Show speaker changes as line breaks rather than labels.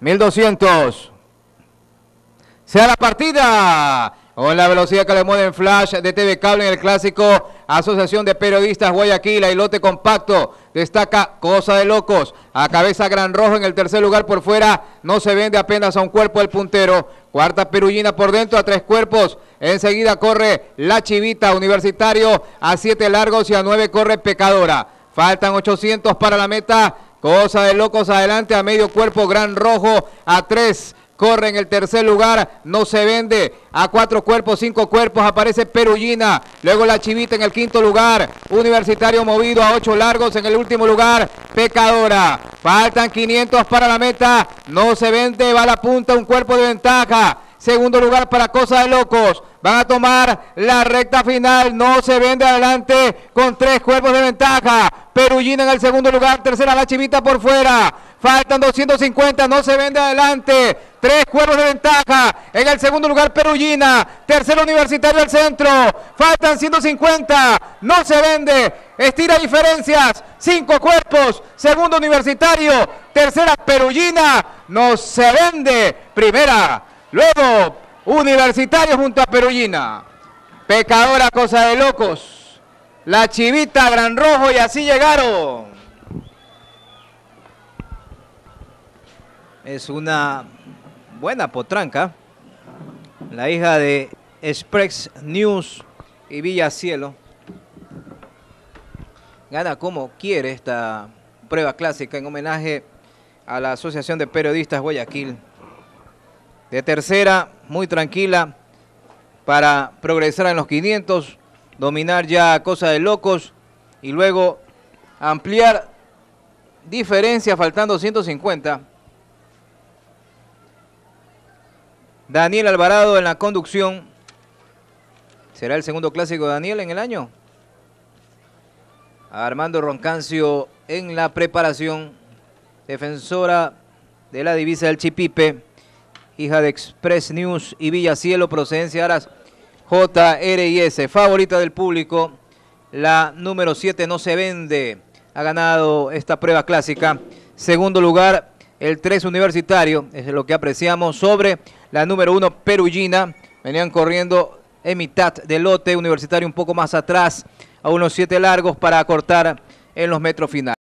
1200. Sea la partida. Con la velocidad que le mueve en flash de TV Cable en el clásico Asociación de Periodistas Guayaquil, y lote compacto, destaca Cosa de Locos, a cabeza Gran Rojo en el tercer lugar por fuera, no se vende apenas a un cuerpo el puntero, cuarta Perullina por dentro a tres cuerpos, enseguida corre La Chivita Universitario a siete largos y a nueve corre Pecadora, faltan 800 para la meta, Cosa de Locos adelante a medio cuerpo Gran Rojo a tres corre en el tercer lugar, no se vende, a cuatro cuerpos, cinco cuerpos, aparece Perullina, luego la Chivita en el quinto lugar, Universitario movido a ocho largos en el último lugar, Pecadora, faltan 500 para la meta, no se vende, va a la punta, un cuerpo de ventaja, segundo lugar para Cosa de Locos, van a tomar la recta final, no se vende adelante con tres cuerpos de ventaja, Perullina en el segundo lugar, tercera la Chivita por fuera, faltan 250, no se vende adelante, Tres cuerpos de ventaja. En el segundo lugar, Perullina. Tercero, Universitario al centro. Faltan 150. No se vende. Estira diferencias. Cinco cuerpos. Segundo, Universitario. Tercera, Perullina. No se vende. Primera. Luego, Universitario junto a Perullina. Pecadora, cosa de locos. La chivita, gran rojo y así llegaron.
Es una buena potranca, la hija de Express News y Villa Cielo. Gana como quiere esta prueba clásica en homenaje a la Asociación de Periodistas Guayaquil. De tercera, muy tranquila para progresar en los 500, dominar ya Cosa de Locos y luego ampliar diferencia faltando 150 Daniel Alvarado en la conducción. ¿Será el segundo clásico de Daniel en el año? Armando Roncancio en la preparación. Defensora de la divisa del Chipipe. Hija de Express News y Villacielo, procedencia Aras JRIS. Favorita del público. La número 7 no se vende. Ha ganado esta prueba clásica. Segundo lugar, el 3 universitario. Es lo que apreciamos sobre la número uno Perullina. Venían corriendo en mitad del lote universitario un poco más atrás, a unos siete largos para cortar en los metros finales.